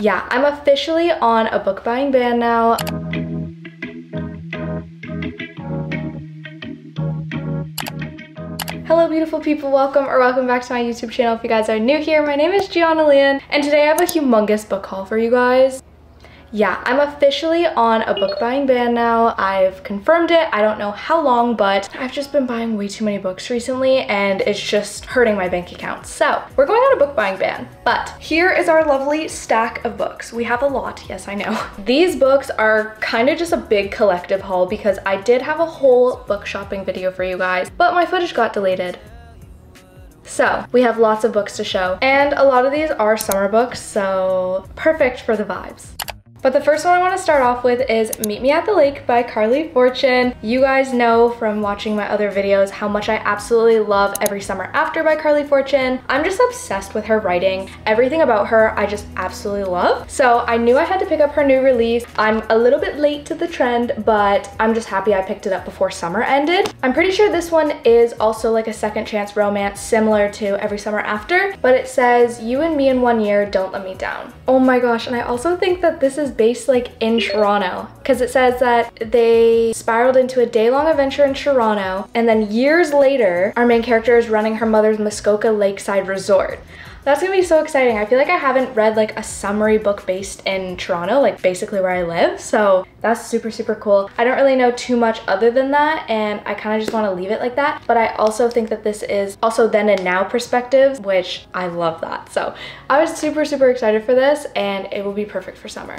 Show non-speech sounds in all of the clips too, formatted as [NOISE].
Yeah, I'm officially on a book buying ban now. Hello beautiful people, welcome or welcome back to my YouTube channel. If you guys are new here, my name is Gianna Lian and today I have a humongous book haul for you guys. Yeah, I'm officially on a book buying ban now. I've confirmed it. I don't know how long, but I've just been buying way too many books recently and it's just hurting my bank account. So we're going on a book buying ban, but here is our lovely stack of books. We have a lot, yes, I know. [LAUGHS] These books are kind of just a big collective haul because I did have a whole book shopping video for you guys, but my footage got deleted. So we have lots of books to show and a lot of these are summer books, so perfect for the vibes. But the first one I want to start off with is Meet Me at the Lake by Carley Fortune. You guys know from watching my other videos how much I absolutely love Every Summer After by Carley Fortune. I'm just obsessed with her writing. Everything about her I just absolutely love. So I knew I had to pick up her new release. I'm a little bit late to the trend, but I'm just happy I picked it up before summer ended. I'm pretty sure this one is also like a second chance romance similar to Every Summer After, but it says, you and me in one year, don't let me down. Oh my gosh, and I also think that this is based like in Toronto because it says that they spiraled into a day-long adventure in Toronto and then years later our main character is running her mother's Muskoka Lakeside Resort. That's gonna be so exciting. I feel like I haven't read like a summary book based in Toronto, like basically where I live. So that's super, super cool. I don't really know too much other than that and I kind of just want to leave it like that. But I also think that this is also then and now perspective, which I love that. So I was super, super excited for this and it will be perfect for summer.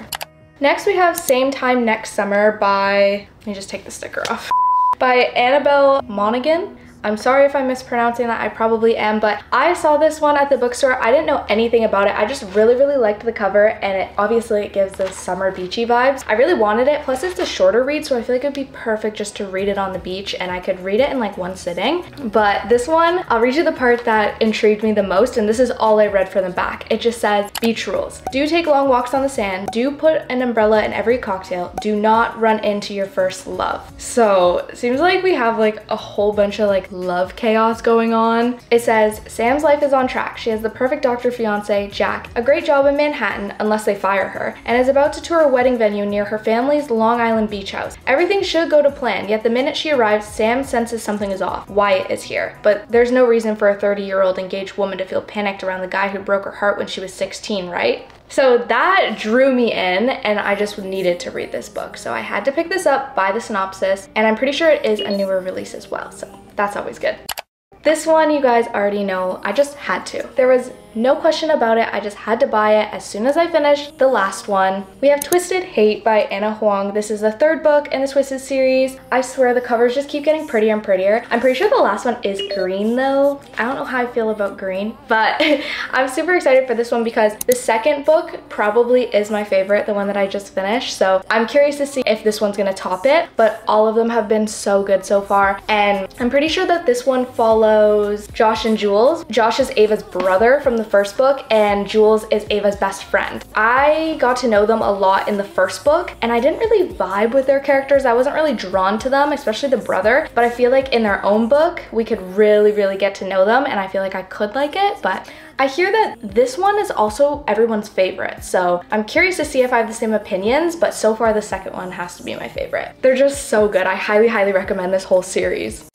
Next we have Same Time Next Summer by, let me just take the sticker off, [LAUGHS] by Annabel Monaghan. I'm sorry if I'm mispronouncing that, I probably am, but I saw this one at the bookstore. I didn't know anything about it. I just really, really liked the cover and it obviously it gives those summer beachy vibes. I really wanted it, plus it's a shorter read, so I feel like it'd be perfect just to read it on the beach and I could read it in like one sitting. But this one, I'll read you the part that intrigued me the most and this is all I read from the back. It just says, beach rules. Do take long walks on the sand. Do put an umbrella in every cocktail. Do not run into your first love. So seems like we have like a whole bunch of like love chaos going on. It says, Sam's life is on track. She has the perfect doctor fiance, Jack, a great job in Manhattan unless they fire her, and is about to tour a wedding venue near her family's Long Island beach house. Everything should go to plan, yet the minute she arrives, Sam senses something is off. Wyatt is here. But there's no reason for a 30-year-old engaged woman to feel panicked around the guy who broke her heart when she was 16, right? So that drew me in and I just needed to read this book. So I had to pick this up by the synopsis and I'm pretty sure it is a newer release as well. So that's always good. This one you guys already know, I just had to. There was no question about it, I just had to buy it as soon as I finished the last one. We have Twisted Hate by Ana Huang. This is the third book in the Twisted series. I swear the covers just keep getting prettier and prettier. I'm pretty sure the last one is green though. I don't know how I feel about green, but [LAUGHS] I'm super excited for this one because the second book probably is my favorite, the one that I just finished. So I'm curious to see if this one's gonna top it, but all of them have been so good so far. And I'm pretty sure that this one follows Josh and Jules. Josh is Ava's brother from the the first book and Jules is Ava's best friend. I got to know them a lot in the first book and I didn't really vibe with their characters. I wasn't really drawn to them, especially the brother, but I feel like in their own book, we could really, really get to know them and I feel like I could like it, but I hear that this one is also everyone's favorite, so I'm curious to see if I have the same opinions, but so far the second one has to be my favorite. They're just so good. I highly, highly recommend this whole series.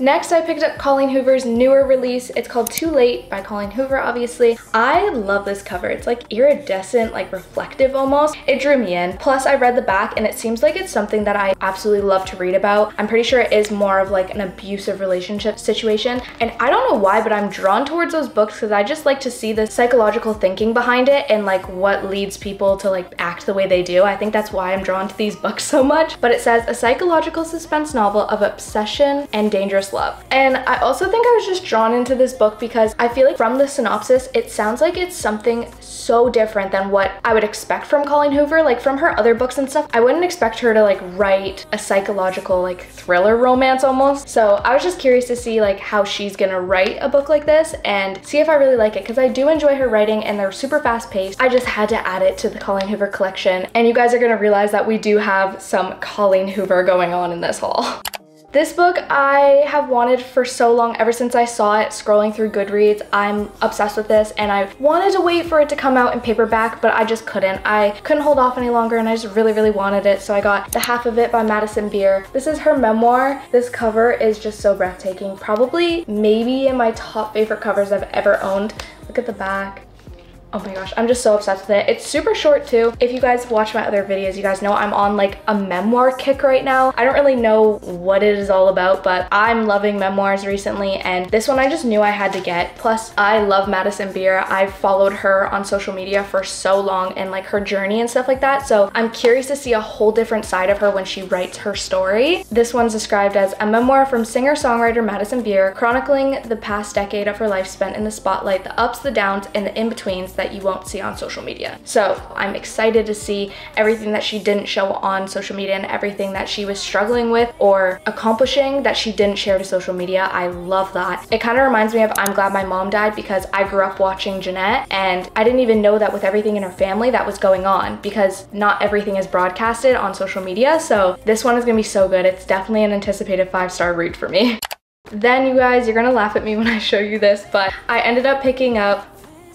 Next, I picked up Colleen Hoover's newer release. It's called Too Late by Colleen Hoover, obviously. I love this cover. It's like iridescent, like reflective almost. It drew me in. Plus, I read the back and it seems like it's something that I absolutely love to read about. I'm pretty sure it is more of like an abusive relationship situation. And I don't know why, but I'm drawn towards those books because I just like to see the psychological thinking behind it and like what leads people to like act the way they do. I think that's why I'm drawn to these [LAUGHS] books so much. But it says a psychological suspense novel of obsession and dangerous love. And I also think I was just drawn into this book because I feel like from the synopsis, it sounds like it's something so different than what I would expect from Colleen Hoover. Like from her other books and stuff, I wouldn't expect her to like write a psychological like thriller romance almost. So I was just curious to see like how she's gonna write a book like this and see if I really like it because I do enjoy her writing and they're super fast paced. I just had to add it to the Colleen Hoover collection and you guys are gonna realize that we do have some Colleen Hoover going on in this haul. [LAUGHS] This book I have wanted for so long, ever since I saw it scrolling through Goodreads. I'm obsessed with this and I wanted to wait for it to come out in paperback, but I just couldn't. I couldn't hold off any longer and I just really, really wanted it. So I got The Half of It by Madison Beer. This is her memoir. This cover is just so breathtaking. Probably maybe in my top favorite covers I've ever owned. Look at the back. Oh my gosh, I'm just so obsessed with it. It's super short too. If you guys watch my other videos, you guys know I'm on like a memoir kick right now. I don't really know what it is all about, but I'm loving memoirs recently and this one I just knew I had to get. Plus, I love Madison Beer. I've followed her on social media for so long and like her journey and stuff like that. So I'm curious to see a whole different side of her when she writes her story. This one's described as a memoir from singer-songwriter Madison Beer, chronicling the past decade of her life spent in the spotlight, the ups, the downs, and the in-betweens that you won't see on social media. So I'm excited to see everything that she didn't show on social media and everything that she was struggling with or accomplishing that she didn't share to social media. I love that. It kind of reminds me of I'm Glad My Mom Died because I grew up watching Jennette and I didn't even know that with everything in her family that was going on because not everything is broadcasted on social media. So this one is gonna be so good. It's definitely an anticipated five star read for me. [LAUGHS] Then you guys, you're gonna laugh at me when I show you this, but I ended up picking up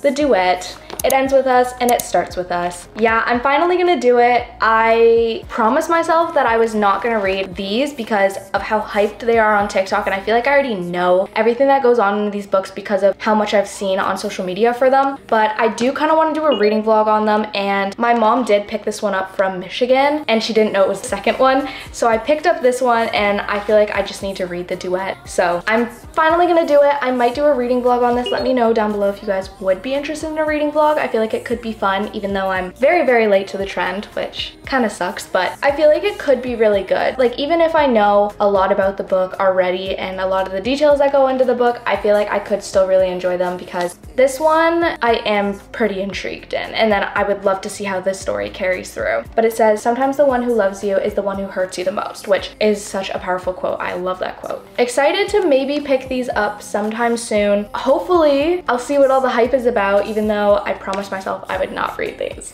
the duet it ends with us and it starts with us. Yeah, I'm finally gonna do it. I promised myself that I was not gonna read these because of how hyped they are on TikTok and I feel like I already know everything that goes on in these books because of how much I've seen on social media for them. But I do kind of want to do a reading vlog on them and my mom did pick this one up from Michigan and she didn't know it was the second one. So I picked up this one and I feel like I just need to read the duet. So I'm finally gonna do it. I might do a reading vlog on this. Let me know down below if you guys would be interested in a reading vlog vlog. I feel like it could be fun even though I'm very, very late to the trend, which kind of sucks, but I feel like it could be really good. Like even if I know a lot about the book already and a lot of the details that go into the book, I feel like I could still really enjoy them because this one I am pretty intrigued in and then I would love to see how this story carries through. But it says, sometimes the one who loves you is the one who hurts you the most, which is such a powerful quote. I love that quote. Excited to maybe pick these up sometime soon. Hopefully I'll see what all the hype is about even though I promised myself I would not read these.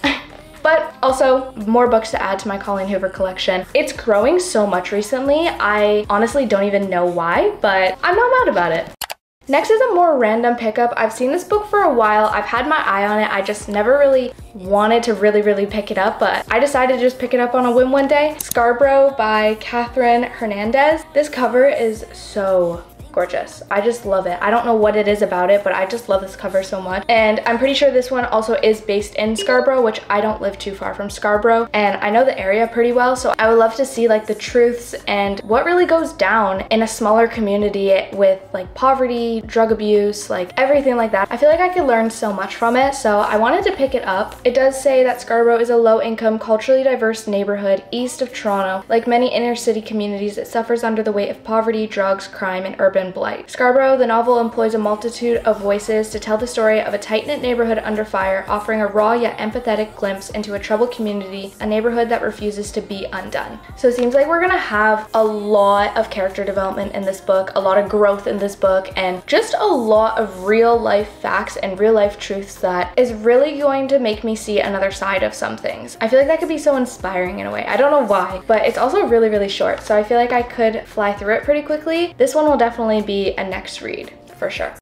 but also more books to add to my Colleen Hoover collection. It's growing so much recently. I honestly don't even know why, but I'm not mad about it. Next is a more random pickup. I've seen this book for a while. I've had my eye on it. I just never really wanted to really, really pick it up, but I decided to just pick it up on a whim one day. Scarborough by Catherine Hernandez. This cover is so gorgeous. I just love it. I don't know what it is about it, but I just love this cover so much. And I'm pretty sure this one also is based in Scarborough, which I don't live too far from Scarborough. And I know the area pretty well, so I would love to see like the truths and what really goes down in a smaller community with like poverty, drug abuse, like everything like that. I feel like I could learn so much from it, so I wanted to pick it up. It does say that Scarborough is a low-income, culturally diverse neighborhood east of Toronto. Like many inner city communities, it suffers under the weight of poverty, drugs, crime, and urban urban blight. Scarborough, the novel employs a multitude of voices to tell the story of a tight-knit neighborhood under fire, offering a raw yet empathetic glimpse into a troubled community, a neighborhood that refuses to be undone. So it seems like we're gonna have a lot of character development in this book, a lot of growth in this book, and just a lot of real life facts and real life truths that is really going to make me see another side of some things. I feel like that could be so inspiring in a way. I don't know why, but it's also really, really short. So I feel like I could fly through it pretty quickly. This one will definitely definitely be a next read for sure.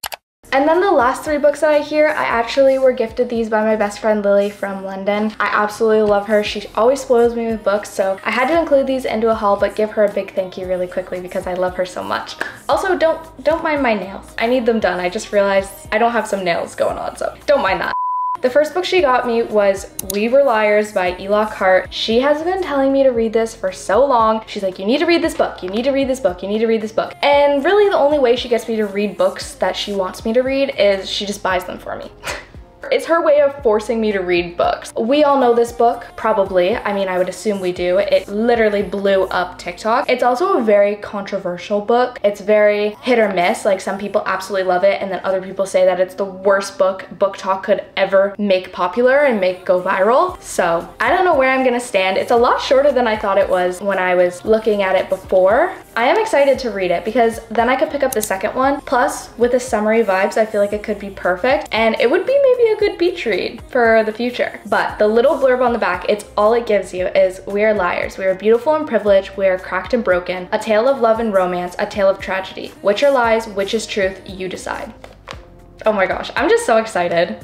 And then the last three books that I hear, I actually were gifted these by my best friend Lily from London. I absolutely love her. She always spoils me with books, so I had to include these into a haul, but give her a big thank you really quickly because I love her so much. Also, don't don't mind my nails. I need them done. I just realized I don't have some nails going on, so don't mind that. The first book she got me was We Were Liars by E. Lockhart. She has been telling me to read this for so long. She's like, you need to read this book, you need to read this book, you need to read this book. And really the only way she gets me to read books that she wants me to read is she just buys them for me. [LAUGHS] It's her way of forcing me to read books. We all know this book, probably. I mean, I would assume we do. It literally blew up TikTok. It's also a very controversial book. It's very hit or miss. Like some people absolutely love it and then other people say that it's the worst book BookTok could ever make popular and make go viral. So I don't know where I'm gonna stand. It's a lot shorter than I thought it was when I was looking at it before. I am excited to read it because then I could pick up the second one. Plus, with the summery vibes, I feel like it could be perfect and it would be maybe a good beach read for the future. But the little blurb on the back, it's all it gives you is we are liars. We are beautiful and privileged. We are cracked and broken. A tale of love and romance, a tale of tragedy. Which are lies, which is truth, you decide. Oh my gosh, I'm just so excited.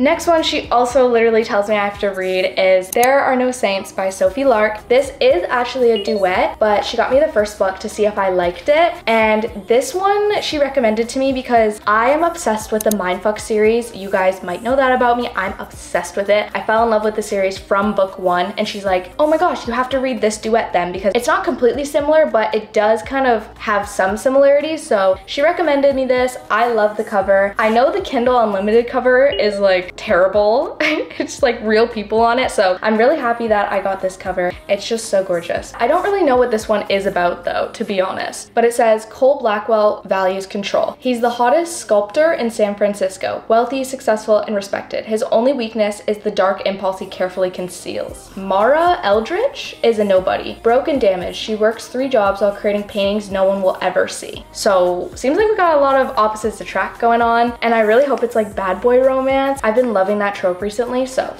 Next one she also literally tells me I have to read is There Are No Saints by Sophie Lark. This is actually a duet, but she got me the first book to see if I liked it. And this one she recommended to me because I am obsessed with the Mindfuck series. You guys might know that about me. I'm obsessed with it. I fell in love with the series from book one and she's like, oh my gosh, you have to read this duet then because it's not completely similar, but it does kind of have some similarities. So she recommended me this. I love the cover. I know the Kindle Unlimited cover is like terrible. [LAUGHS] it's like real people on it. So I'm really happy that I got this cover. It's just so gorgeous. I don't really know what this one is about though, to be honest. But it says Cole Blackwell values control. He's the hottest sculptor in San Francisco. Wealthy, successful, and respected. His only weakness is the dark impulse he carefully conceals. Mara Eldridge is a nobody. Broke and damaged. She works three jobs while creating paintings no one will ever see. So seems like we got a lot of opposites attract going on. And I really hope it's like bad boy romance. I've been loving that trope recently, so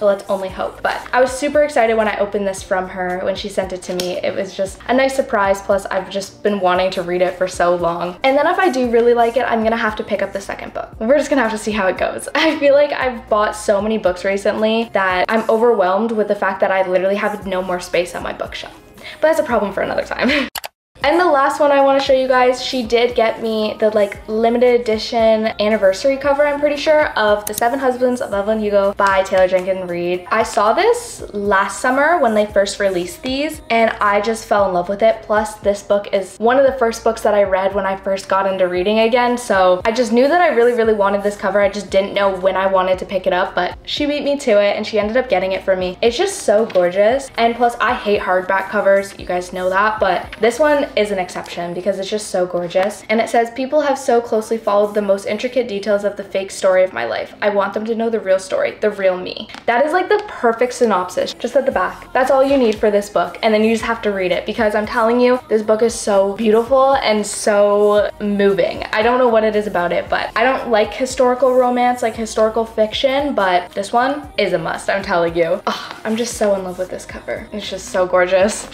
let's only hope. But I was super excited when I opened this from her, when she sent it to me. It was just a nice surprise, plus I've just been wanting to read it for so long. And then if I do really like it, I'm gonna have to pick up the second book. We're just gonna have to see how it goes. [LAUGHS] I feel like I've bought so many books recently that I'm overwhelmed with the fact that I literally have no more space on my bookshelf. But that's a problem for another time. [LAUGHS] And the last one I want to show you guys, she did get me the like limited edition anniversary cover, I'm pretty sure, of The Seven Husbands of Evelyn Hugo by Taylor Jenkins Reid. I saw this last summer when they first released these and I just fell in love with it. Plus this book is one of the first books that I read when I first got into reading again. So I just knew that I really, really wanted this cover. I just didn't know when I wanted to pick it up, but she beat me to it and she ended up getting it for me. It's just so gorgeous. And plus I hate hardback covers. You guys know that, but this one is an exception because it's just so gorgeous. And it says, people have so closely followed the most intricate details of the fake story of my life. I want them to know the real story, the real me. That is like the perfect synopsis, just at the back. That's all you need for this book. And then you just have to read it because I'm telling you, this book is so beautiful and so moving. I don't know what it is about it, but I don't like historical romance, like historical fiction, but this one is a must, I'm telling you. Oh, I'm just so in love with this cover. It's just so gorgeous.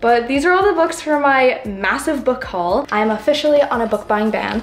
But these are all the books for my massive book haul. I'm officially on a book buying ban.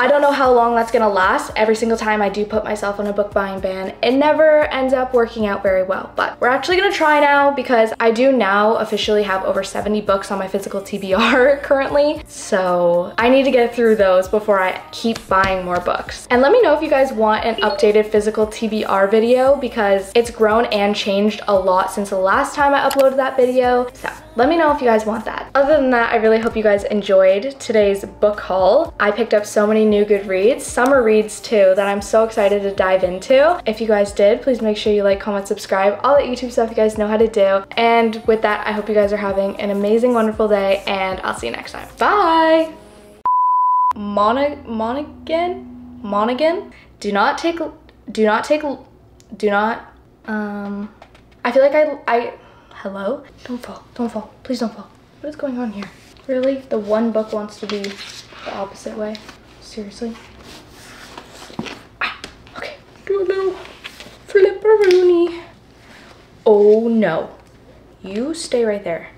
I don't know how long that's gonna last. Every single time I do put myself on a book buying ban, it never ends up working out very well. But we're actually gonna try now because I do now officially have over 70 books on my physical TBR [LAUGHS] currently. So I need to get through those before I keep buying more books. And let me know if you guys want an updated physical TBR video because it's grown and changed a lot since the last time I uploaded that video. So let me know if you guys want that. Other than that, I really hope you guys enjoyed today's book haul. I picked up so many new good reads, summer reads too, that I'm so excited to dive into. If you guys did, please make sure you like, comment, subscribe, all that YouTube stuff you guys know how to do. And with that, I hope you guys are having an amazing, wonderful day, and I'll see you next time. Bye! Mon Monaghan? Monaghan? Do not take, do not take, do not, um, I feel like I, I, Hello? Don't fall. Don't fall. Please don't fall. What is going on here? Really? The one book wants to be the opposite way? Seriously? Ah, okay. Do a little flipperoonie. Oh no. You stay right there.